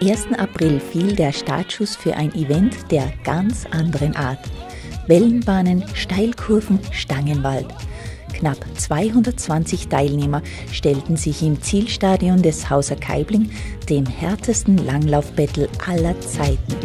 1. April fiel der Startschuss für ein Event der ganz anderen Art. Wellenbahnen, Steilkurven, Stangenwald. Knapp 220 Teilnehmer stellten sich im Zielstadion des Hauser Kaibling dem härtesten Langlaufbattle aller Zeiten.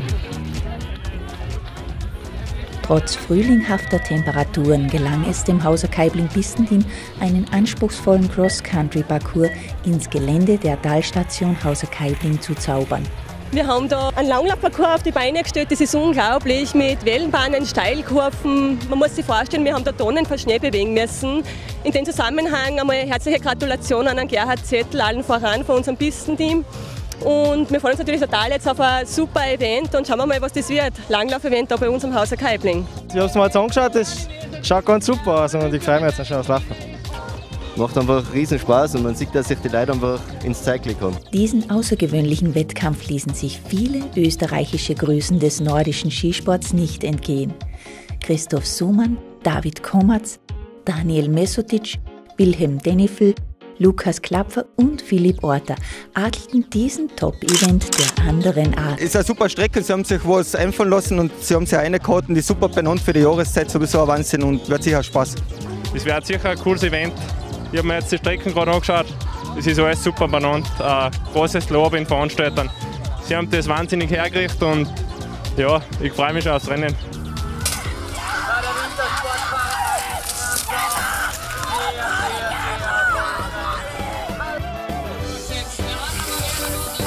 Trotz frühlinghafter Temperaturen gelang es dem Hauser Kaibling Pistenteam, einen anspruchsvollen Cross-Country-Parcours ins Gelände der Talstation Hauser Kaibling zu zaubern. Wir haben da einen Langlaufparcours auf die Beine gestellt, das ist unglaublich, mit Wellenbahnen, Steilkurven. Man muss sich vorstellen, wir haben da Tonnen von Schnee bewegen müssen. In dem Zusammenhang einmal herzliche Gratulation an Gerhard Zettel, allen voran von unserem Pistenteam. Und wir freuen uns natürlich total jetzt auf ein super Event und schauen wir mal, was das wird. Langlauf-Event da bei uns am Haus der Kaibling. Ich habe es mir jetzt angeschaut, das schaut ganz super aus und ich freue mich jetzt schon aufs Laufen. Macht einfach riesen Spaß und man sieht, dass sich die Leute einfach ins Zeitlich kommen. Diesen außergewöhnlichen Wettkampf ließen sich viele österreichische Größen des nordischen Skisports nicht entgehen. Christoph Sumann, David Komatz, Daniel Mesotic, Wilhelm Denifel, Lukas Klapfer und Philipp Orter adelten diesen Top-Event der anderen Art. Es ist eine super Strecke, sie haben sich was einfallen lassen und sie haben sich eine die super benannt für die Jahreszeit, sowieso ein Wahnsinn und wird sicher Spaß. Es wird sicher ein cooles Event. Ich habe mir jetzt die Strecken gerade angeschaut. Es ist alles super benannt. Ein großes Lob in Veranstaltern. Sie haben das wahnsinnig hergerichtet und ja, ich freue mich schon aufs Rennen.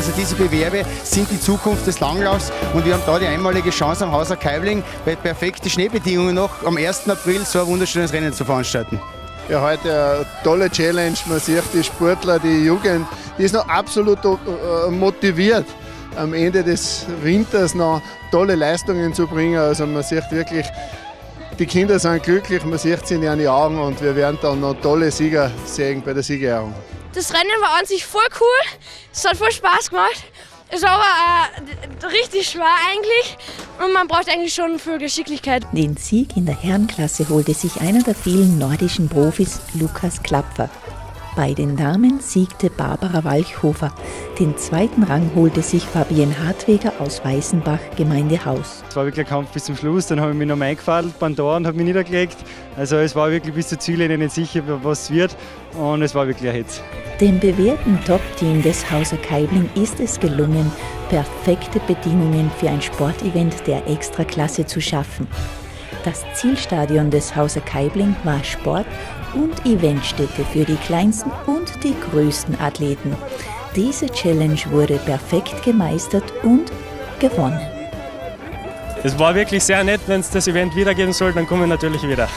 Also diese Bewerbe sind die Zukunft des Langlaufs und wir haben da die einmalige Chance am Hauser Kaibling bei perfekten Schneebedingungen noch am 1. April so ein wunderschönes Rennen zu veranstalten. Ja, heute eine tolle Challenge. Man sieht die Sportler, die Jugend, die ist noch absolut äh, motiviert, am Ende des Winters noch tolle Leistungen zu bringen. Also man sieht wirklich, die Kinder sind glücklich, man sieht sie in ihren Augen und wir werden dann noch tolle Sieger sehen bei der Siegerehrung. Das Rennen war an sich voll cool, es hat voll Spaß gemacht. Es war aber äh, richtig schwer eigentlich und man braucht eigentlich schon viel Geschicklichkeit. Den Sieg in der Herrenklasse holte sich einer der vielen nordischen Profis, Lukas Klapfer. Bei den Damen siegte Barbara Walchhofer. Den zweiten Rang holte sich Fabienne Hartweger aus Weißenbach, Gemeindehaus. Es war wirklich ein Kampf bis zum Schluss. Dann habe ich mich noch eingefadelt beim Tor und habe mich niedergelegt. Also es war wirklich bis zur Ziellinie nicht sicher, was es wird. Und es war wirklich ein Hitz. Dem bewährten Top-Team des Hauser Kaibling ist es gelungen, perfekte Bedingungen für ein Sportevent der Extraklasse zu schaffen. Das Zielstadion des Hauser Kaibling war Sport- und Eventstätte für die kleinsten und die größten Athleten. Diese Challenge wurde perfekt gemeistert und gewonnen. Es war wirklich sehr nett, wenn es das Event wiedergeben soll, dann komme ich natürlich wieder.